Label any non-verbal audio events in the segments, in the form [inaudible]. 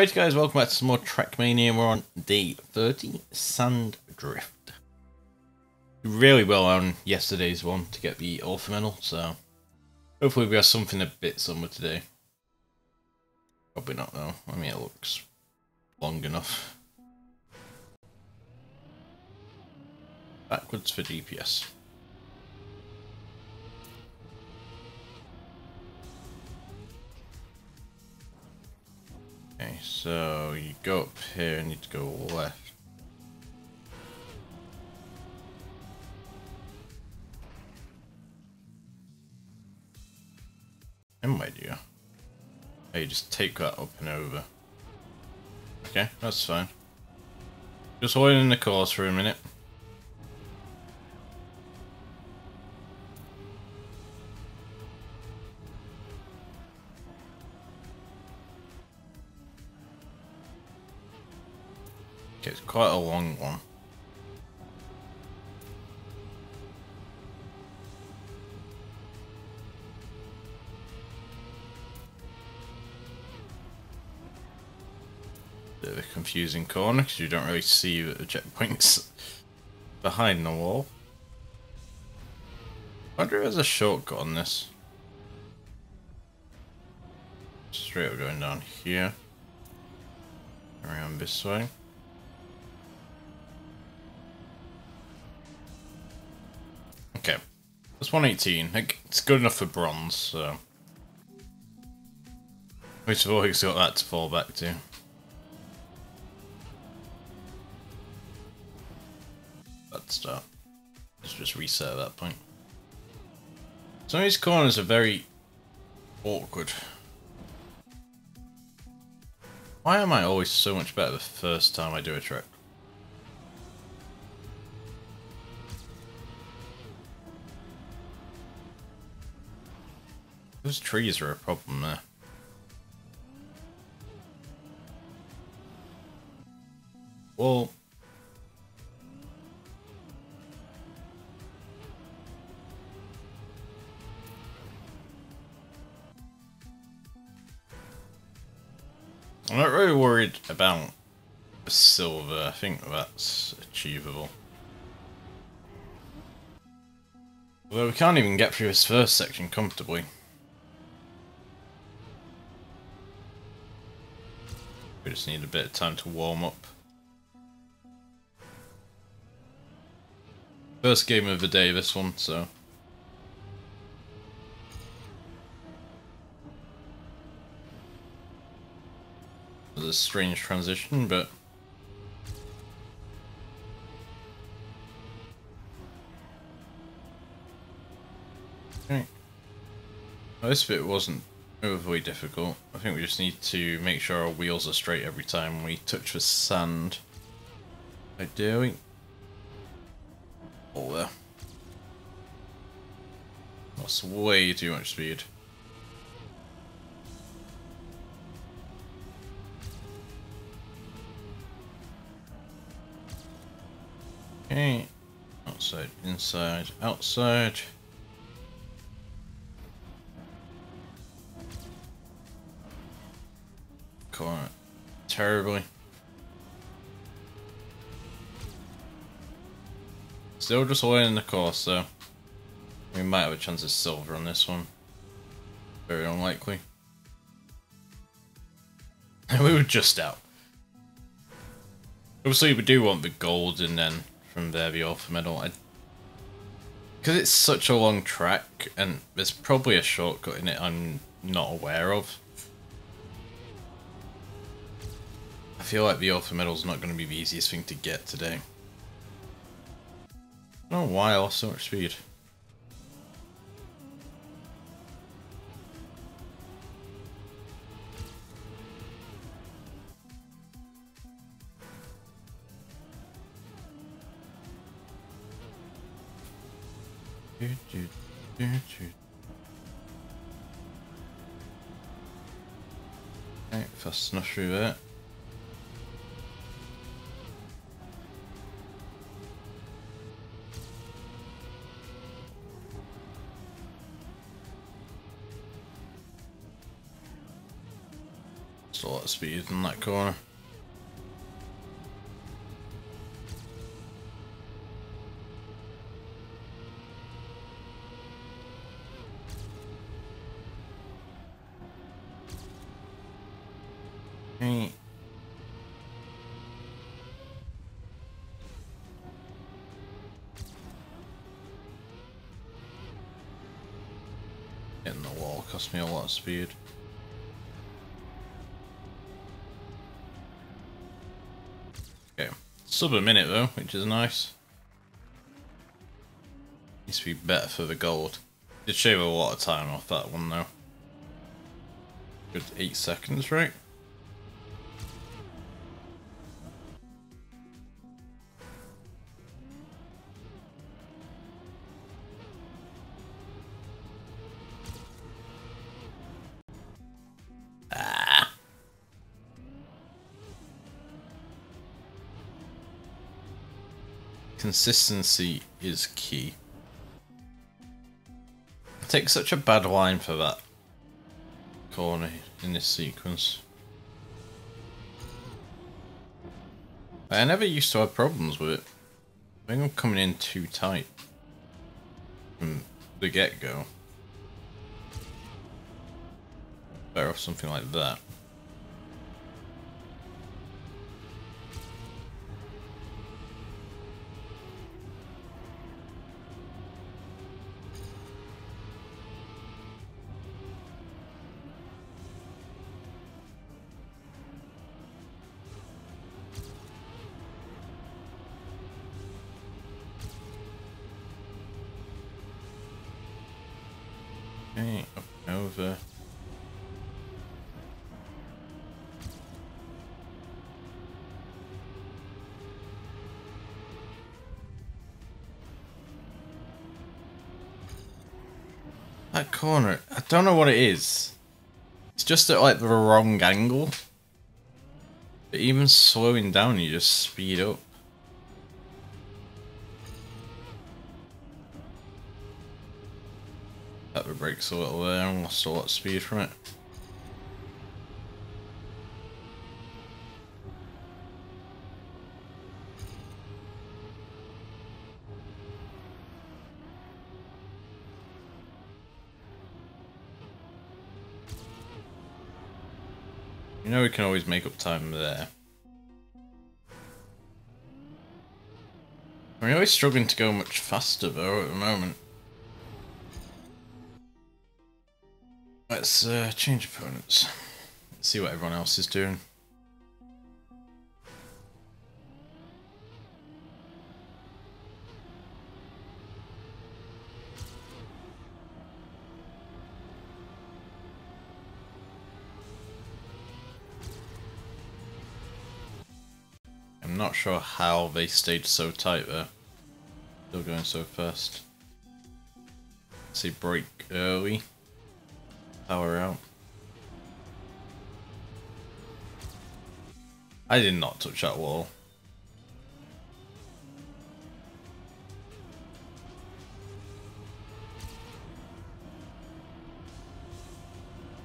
Right guys, welcome back to some more Trackmania. We're on day 30, Sand Drift. Really well on yesterday's one to get the Author Medal, so hopefully we have something a bit similar today. Probably not though, I mean it looks long enough. Backwards for DPS. Okay, so you go up here and need to go left. And do you? Oh, just take that up and over. Okay, that's fine. Just waiting in the course for a minute. It's quite a long one. Bit of a confusing corner because you don't really see the checkpoints [laughs] behind the wall. I wonder if there's a shortcut on this. Straight up going down here. Around this way. That's 118. It's good enough for bronze, so... All, he's got that to fall back to. Let's start. Uh, let's just reset at that point. Some of these corners are very awkward. Why am I always so much better the first time I do a trick? Those trees are a problem there. Well... I'm not really worried about the silver. I think that's achievable. Although we can't even get through this first section comfortably. We just need a bit of time to warm up. First game of the day, this one, so... It was a strange transition, but... Okay. Well, this bit wasn't overly difficult. I think we just need to make sure our wheels are straight every time we touch the sand. Ideally. Oh, there. That's way too much speed. Okay. Outside, inside, outside. Terribly. Still just in the course, so we might have a chance of silver on this one. Very unlikely. [laughs] we were just out. Obviously, we do want the gold, and then from there the Author Medal. Because it's such a long track, and there's probably a shortcut in it I'm not aware of. I feel like the Author Medal's not going to be the easiest thing to get today. I don't know why I lost so much speed. Okay, fast snuff through that. Lot of speed in that corner. Okay. Hitting the wall cost me a lot of speed. Sub a minute though, which is nice. Needs to be better for the gold. Did shave a lot of time off that one though. Good eight seconds, right? Consistency is key. Take such a bad line for that corner in this sequence. I never used to have problems with it. I think I'm coming in too tight from the get-go. Better off something like that. And over. Uh, that corner, I don't know what it is. It's just at like the wrong angle. But even slowing down, you just speed up. The brakes a little there and lost a lot of speed from it. You know we can always make up time there. I'm really struggling to go much faster though at the moment. Let's uh, change opponents. Let's see what everyone else is doing. I'm not sure how they stayed so tight there. Still going so fast. See break early. Power out. I did not touch that wall.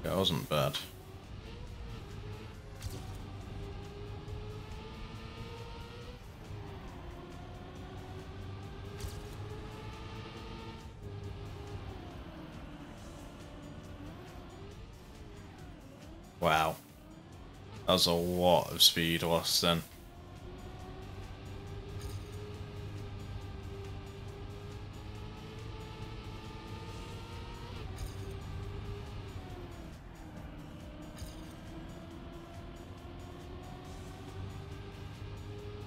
That wasn't bad. Was a lot of speed lost then.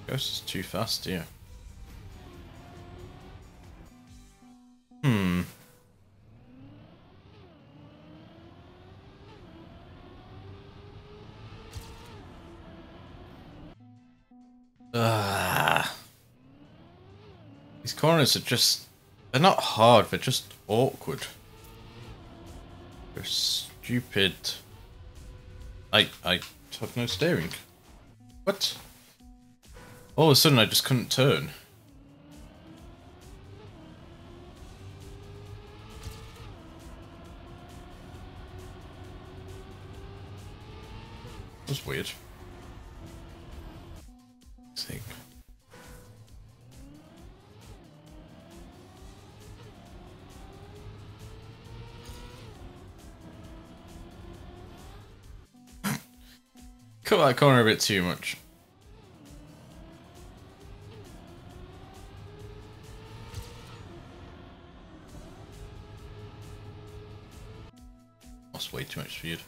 Ghost is too fast here. Ah. These corners are just... They're not hard, they're just awkward. They're stupid. I, I have no steering. What? All of a sudden I just couldn't turn. was weird. That corner a bit too much. Lost way too much speed.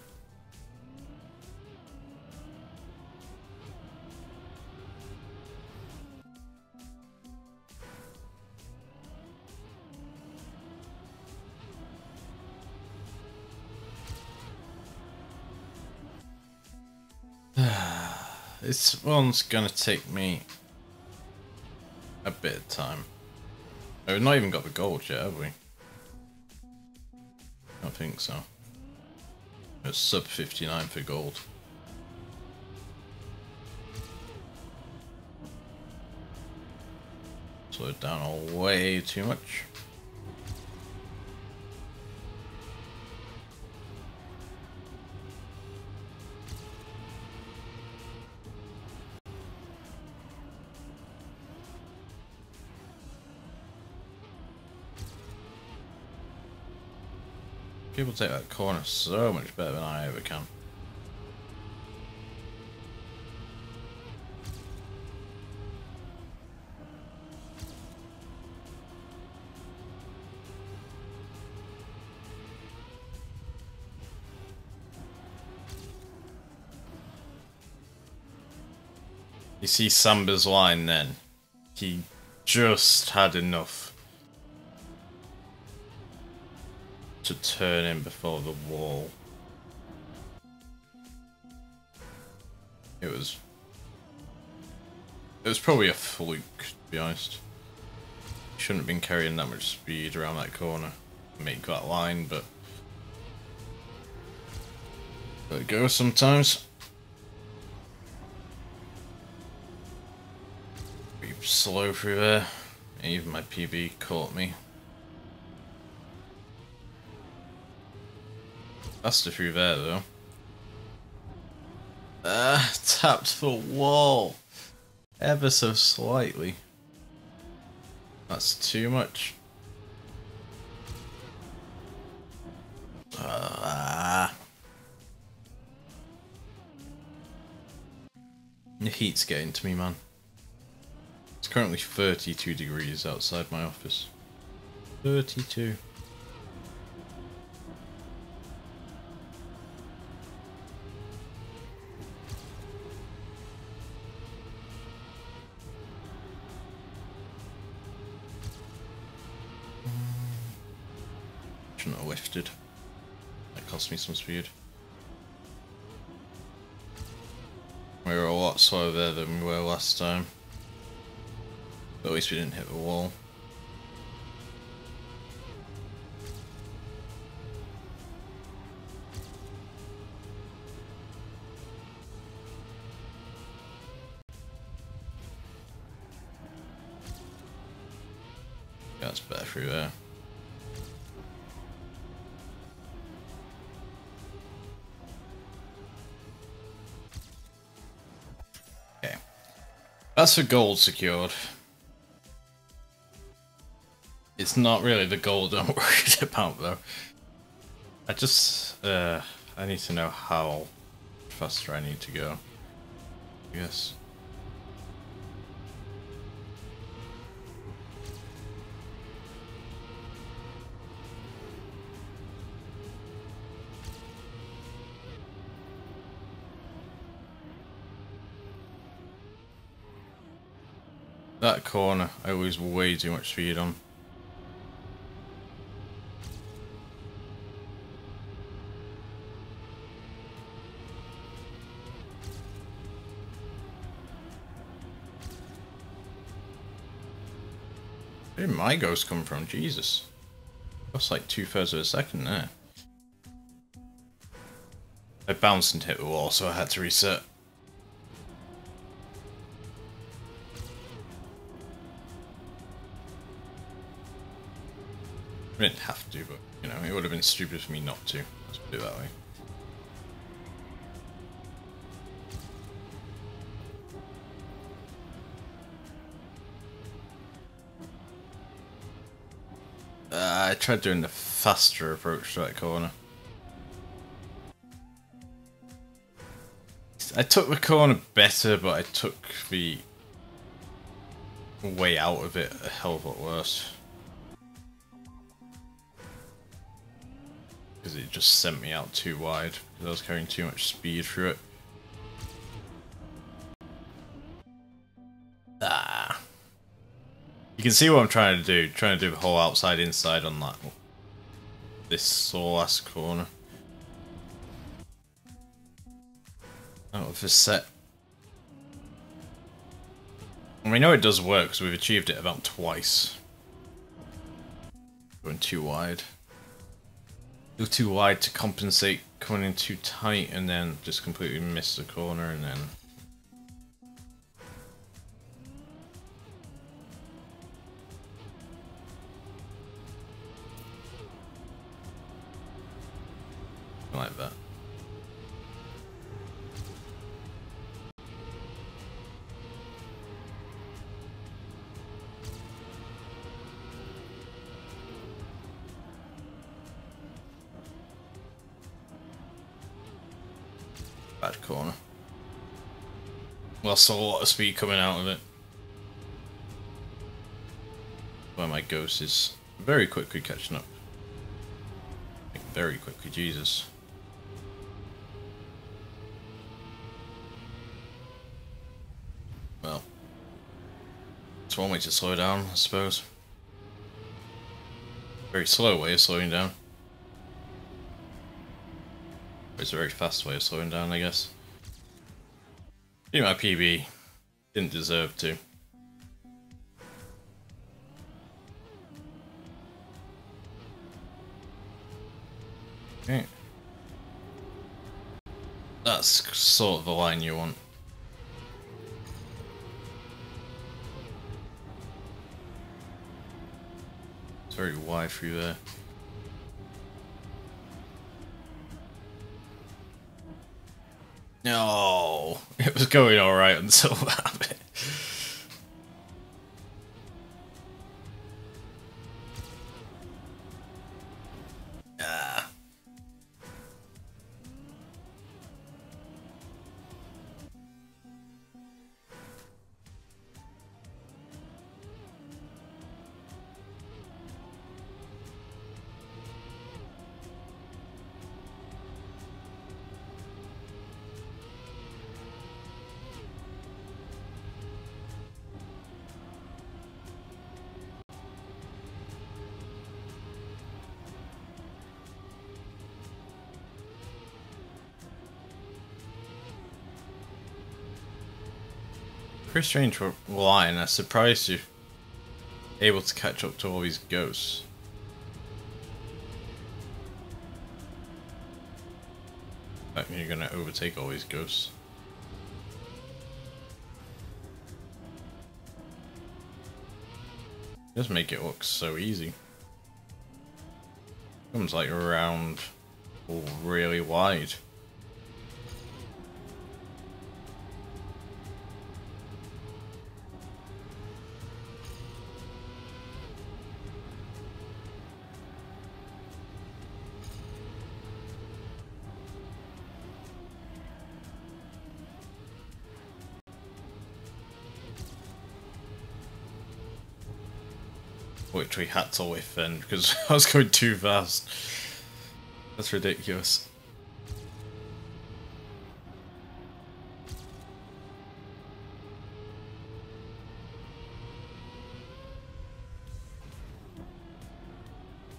This one's gonna take me a bit of time. Oh, we've not even got the gold yet, have we? I think so. It's sub 59 for gold. Slow it down a way too much. People take that corner so much better than I ever can. You see Samba's line then. He just had enough to turn in before the wall. It was... It was probably a fluke, to be honest. Shouldn't have been carrying that much speed around that corner. Make that line, but... Let it go sometimes. Be slow through there. Even my PB caught me. Faster through there, though. Ah, uh, tapped the wall. Ever so slightly. That's too much. Ah. The heat's getting to me, man. It's currently 32 degrees outside my office. 32. Lifted. That cost me some speed. We were a lot slower there than we were last time. But at least we didn't hit the wall. That's better through eh? there. That's for gold secured. It's not really the gold I'm [laughs] worried about though. I just, uh, I need to know how faster I need to go. Yes. That corner, I lose way too much speed on. Where did my ghost come from? Jesus. That's like two thirds of a second there. I bounced and hit the wall, so I had to reset. I didn't have to, but, you know, it would have been stupid for me not to. Let's do it that way. Uh, I tried doing the faster approach to that corner. I took the corner better, but I took the way out of it a hell of a lot worse. Because it just sent me out too wide, because I was carrying too much speed through it. Ah. You can see what I'm trying to do, trying to do the whole outside inside on that this last corner. Of this set. And we know it does work because we've achieved it about twice. Going too wide. Too wide to compensate coming in too tight and then just completely miss the corner and then Well, saw a lot of speed coming out of it. Where my ghost is very quickly catching up. Like, very quickly, Jesus. Well, it's one way to slow down, I suppose. Very slow way of slowing down. It's a very fast way of slowing down, I guess. Do my PB. Didn't deserve to. Okay. That's sort of the line you want. It's very wide through there. No, [laughs] it was going all right until [laughs] that Pretty strange line. I'm surprised you're able to catch up to all these ghosts. That mean you're gonna overtake all these ghosts. Just make it look so easy. Comes like around all really wide. Which we had to in because I was going too fast. That's ridiculous.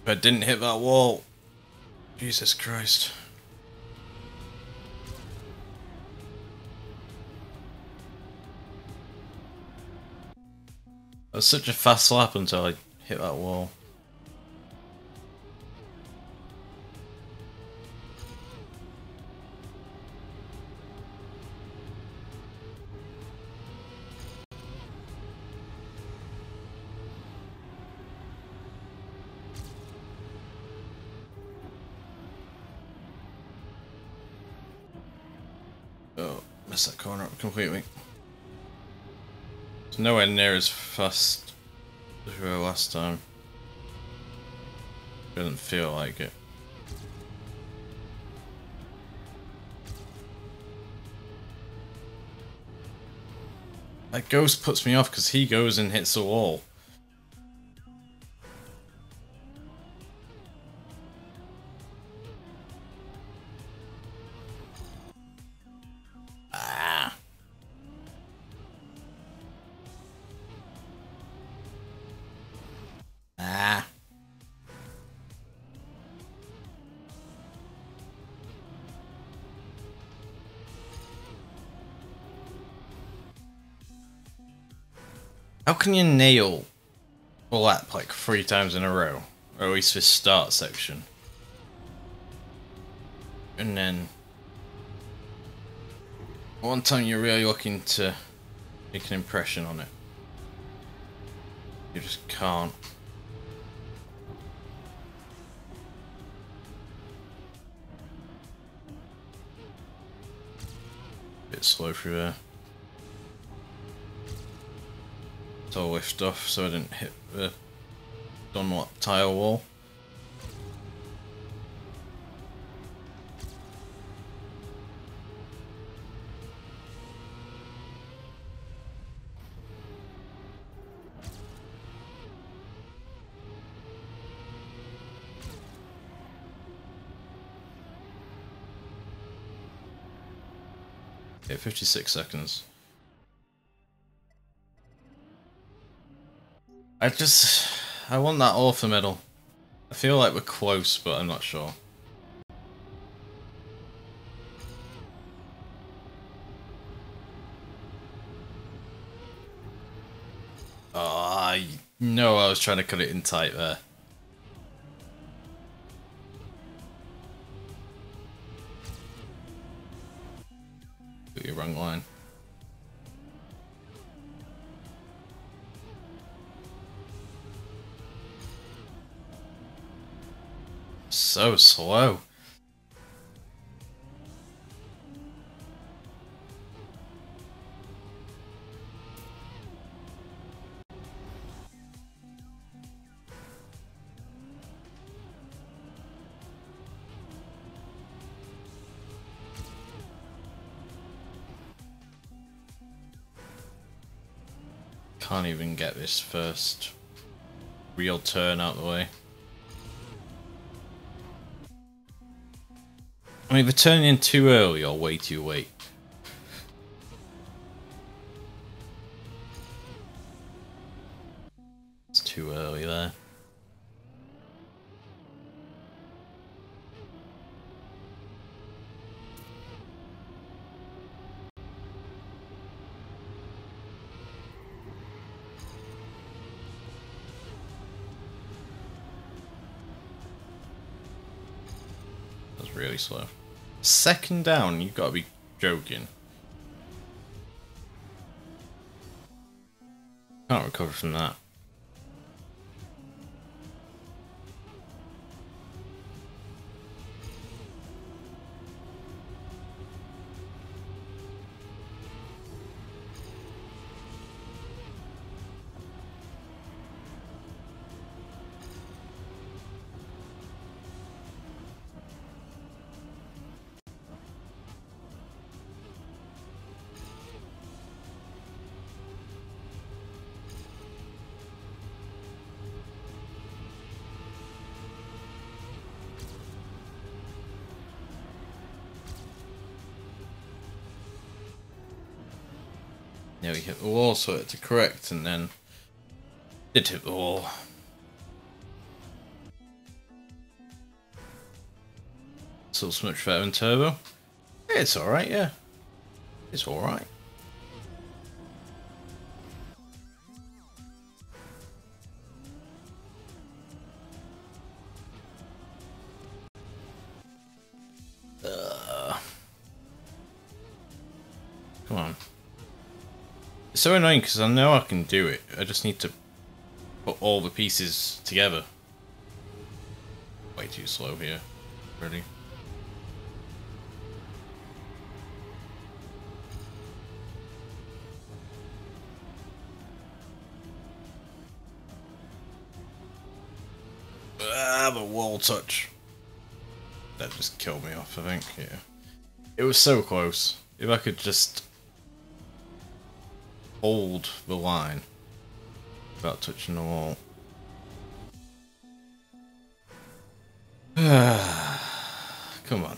I didn't hit that wall. Jesus Christ. That was such a fast slap until I hit that wall. Oh, missed that corner up completely. It's nowhere near as fast as we last time. Doesn't feel like it. That ghost puts me off because he goes and hits the wall. Can you nail a lap like three times in a row? Or at least this start section. And then one time you're really looking to make an impression on it. You just can't. Bit slow through there. To lift off so I didn't hit the Dunlop tile wall. Okay, 56 seconds. I just... I want that author medal. I feel like we're close, but I'm not sure. Ah, oh, I know I was trying to cut it in tight there. Slow. Can't even get this first real turn out the way. I mean, if turning in too early or way too late. It's too early there. Really slow. Second down, you've got to be joking. Can't recover from that. So it to correct, and then did hit the. Still so much better than Turbo. It's alright, yeah. It's alright. So annoying because I know I can do it. I just need to put all the pieces together. Way too slow here. Ah. Ah, the wall touch. That just killed me off, I think, yeah. It was so close. If I could just hold the line without touching the wall. [sighs] Come on.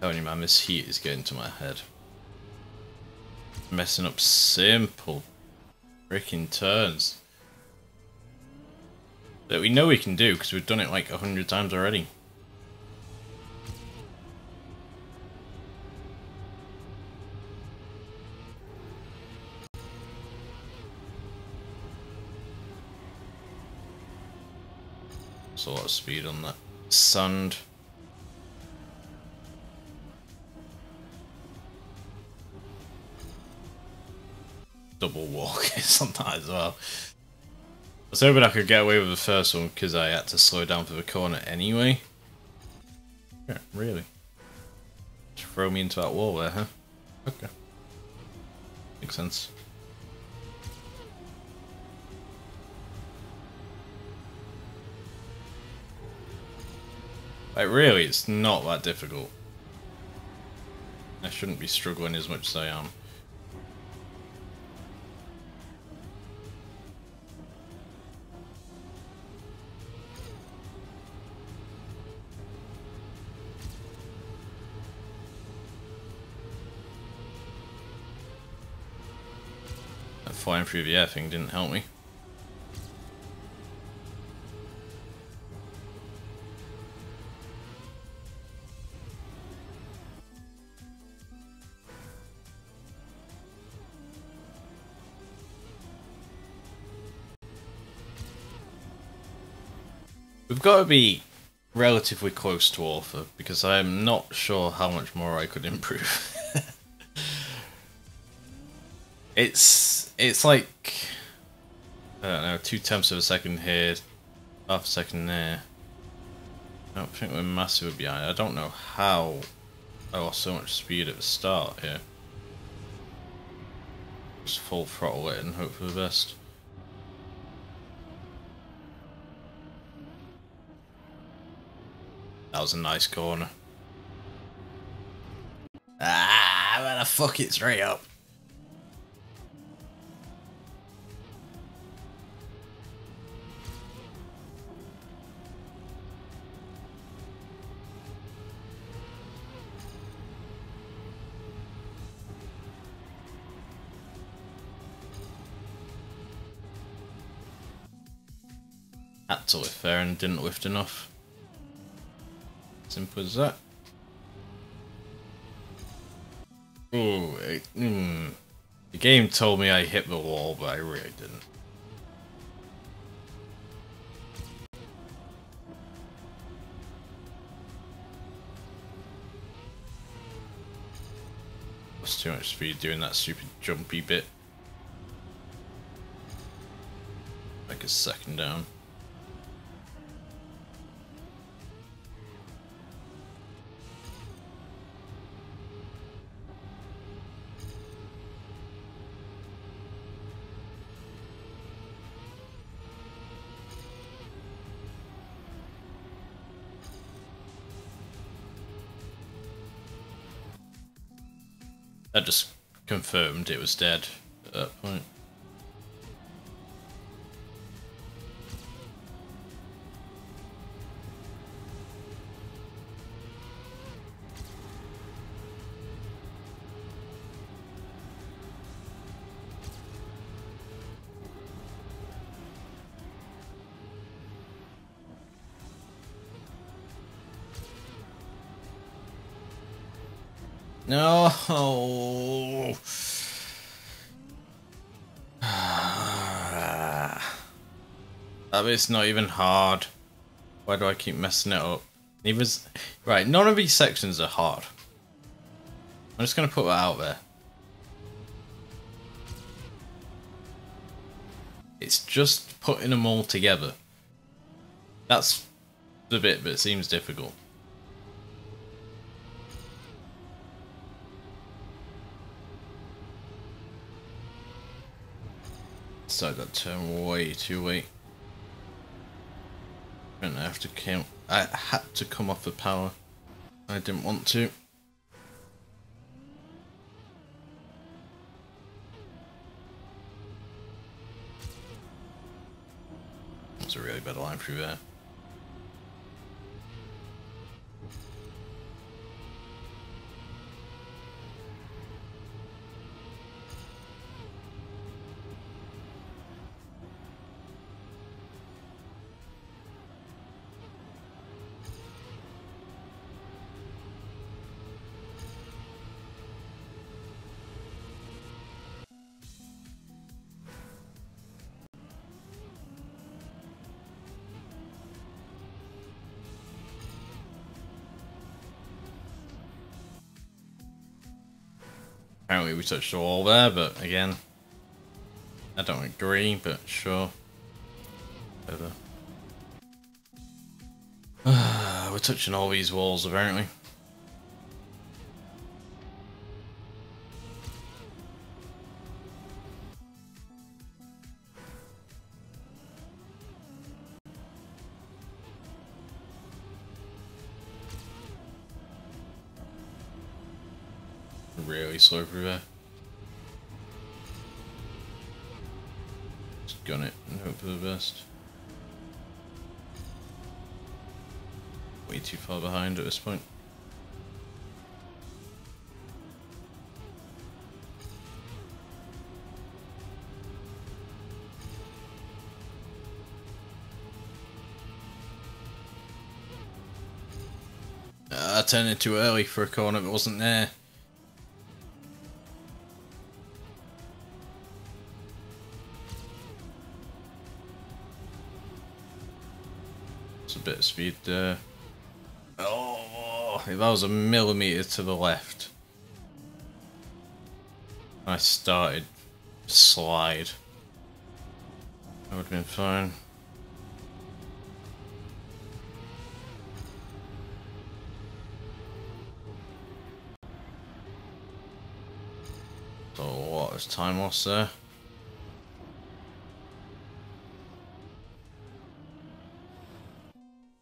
Telling you man, this heat is getting to my head. Messing up simple freaking turns. That we know we can do because we've done it like a hundred times already. There's a lot of speed on that sand. Double walk [laughs] on that as well. I was hoping I could get away with the first one because I had to slow down for the corner anyway. Yeah, really? Just throw me into that wall there, huh? Okay. Makes sense. Like, really, it's not that difficult. I shouldn't be struggling as much as I am. Flying through the air thing didn't help me. We've got to be relatively close to author because I'm not sure how much more I could improve. [laughs] it's it's like I don't know, two tenths of a second here, half a second there. I don't think we're massively behind. I don't know how I lost so much speed at the start here. Just full throttle it and hope for the best. That was a nice corner. Ah, I'm gonna fuck it straight up. Lift there and didn't lift enough. Simple as that. Ooh, it, mm. The game told me I hit the wall, but I really didn't. That's too much speed doing that stupid jumpy bit. Like a second down. Confirmed it was dead at that point. It's not even hard. Why do I keep messing it up? Neither's... Right, none of these sections are hard. I'm just going to put that out there. It's just putting them all together. That's the bit that seems difficult. So that turned way too late. And I have to count. I had to come off the power. I didn't want to. That's a really bad line through there. Apparently we touched the wall there, but again, I don't agree, but sure. [sighs] We're touching all these walls apparently. This point. I turned it too early for a corner that wasn't there. It's a bit of speed there. Oh, if I was a millimeter to the left, I started slide. That would have been fine. So what is time loss there?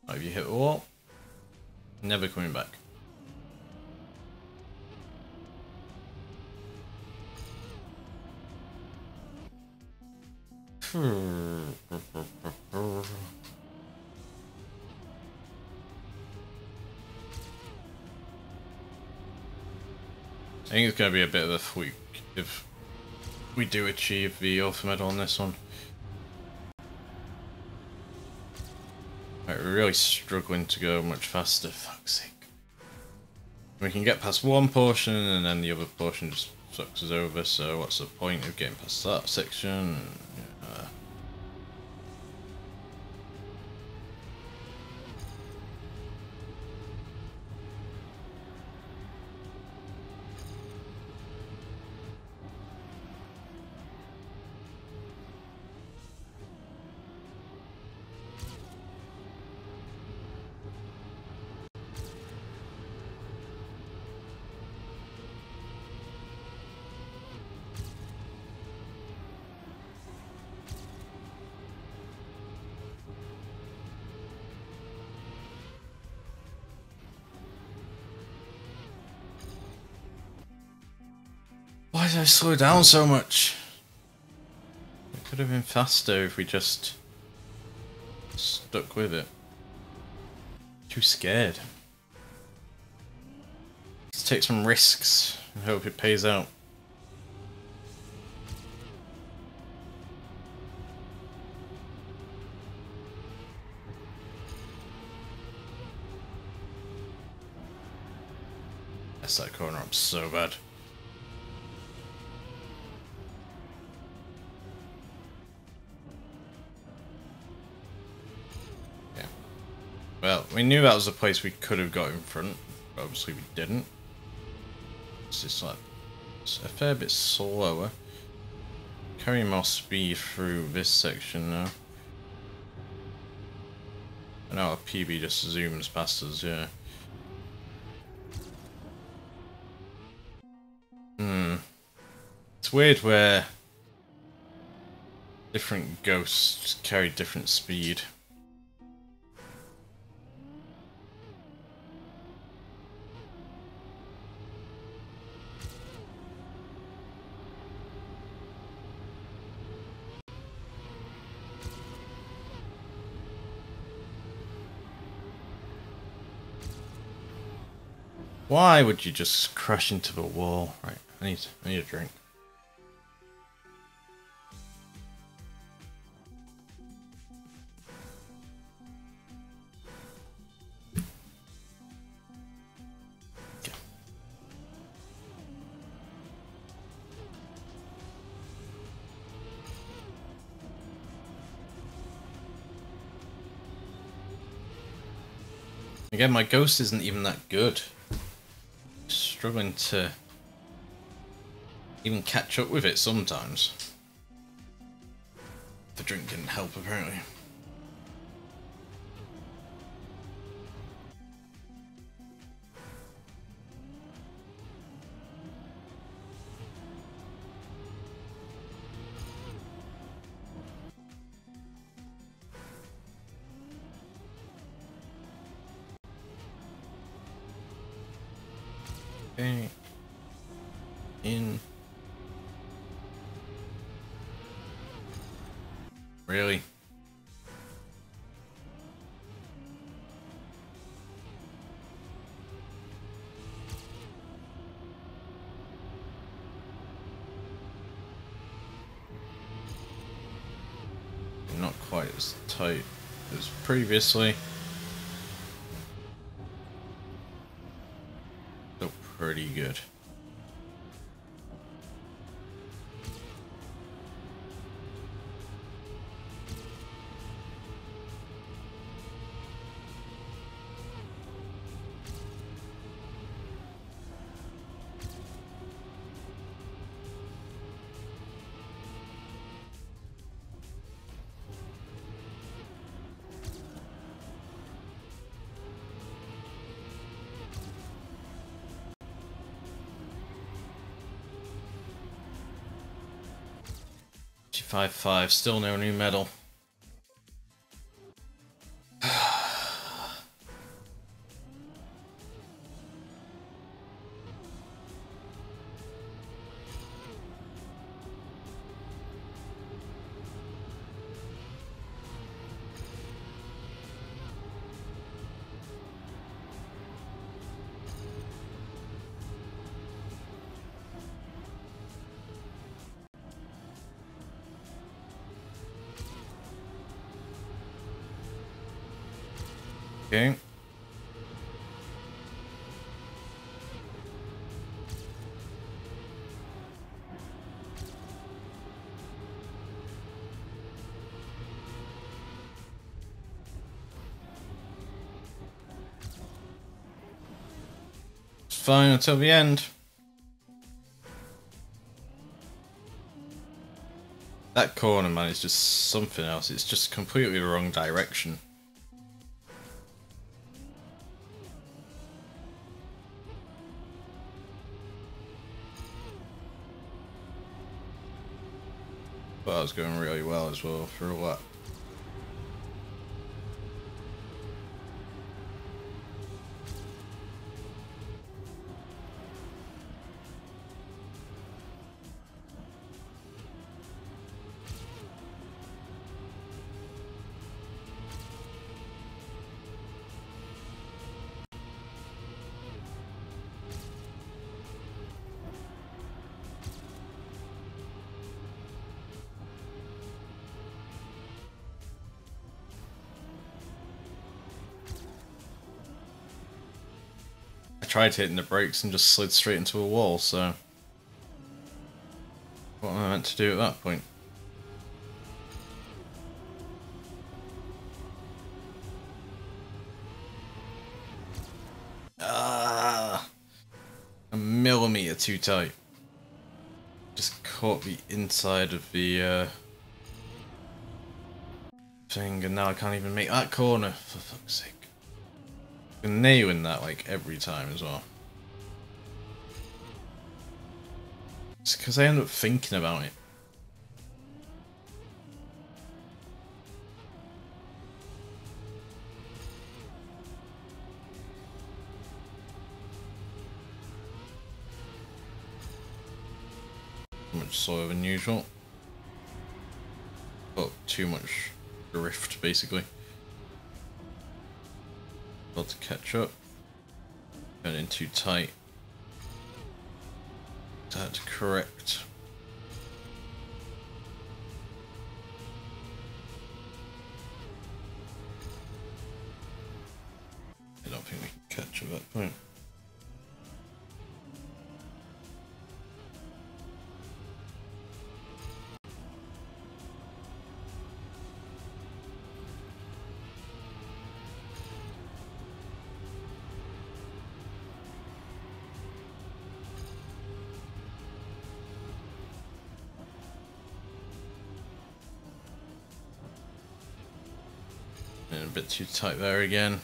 Have you hit the wall? Never coming back. I think it's going to be a bit of a fluke if we do achieve the Medal on this one. Right, we're really struggling to go much faster, fuck's sake. We can get past one portion and then the other portion just sucks us over, so what's the point of getting past that section? Why did I slow down so much? It could have been faster if we just stuck with it. Too scared. Let's take some risks and hope it pays out. That's that corner up so bad. We knew that was a place we could have got in front, obviously we didn't. It's just like it's a fair bit slower. Carrying more speed through this section now. And our PB just zooms past us, yeah. Hmm. It's weird where different ghosts carry different speed. Why would you just crash into the wall? Right, I need, I need a drink. Again, my ghost isn't even that good. Struggling to even catch up with it sometimes. The drink didn't help, apparently. Okay. In. Really? Not quite as tight as previously. 555, still no new metal. Okay. It's fine until the end. That corner, man, is just something else. It's just completely the wrong direction. Was going really well as well for a while. Tried hitting the brakes and just slid straight into a wall, so... What am I meant to do at that point? Ah! A millimeter too tight. Just caught the inside of the uh, thing, and now I can't even make that corner, for fuck's sake nailing that like every time as well. It's because I end up thinking about it. Much slower than usual. Oh, too much drift, basically. About to catch up. In too tight. That correct. I don't think we can catch at that point. Too tight there again.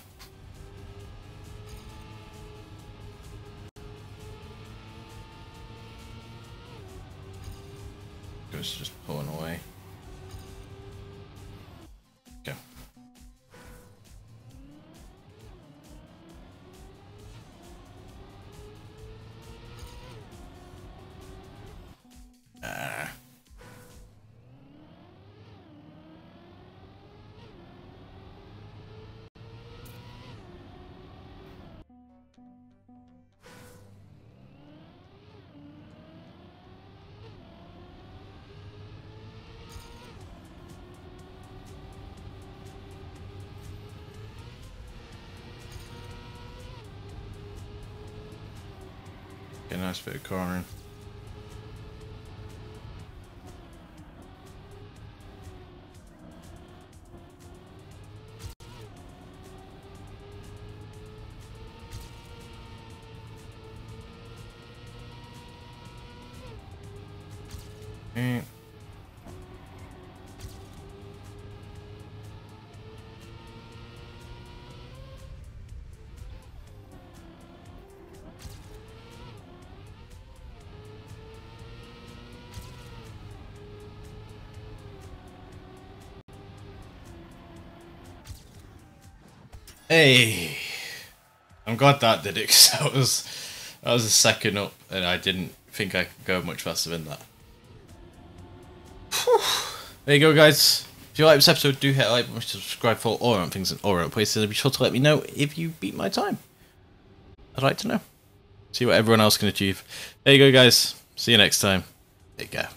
Okay, nice bit of cornering. Hey, I'm glad that did it [laughs] because that was that was a second up, and I didn't think I could go much faster than that. Whew. There you go, guys. If you like this episode, do hit like, button, subscribe for all around things and all around places, and be sure to let me know if you beat my time. I'd like to know. See what everyone else can achieve. There you go, guys. See you next time. Take care.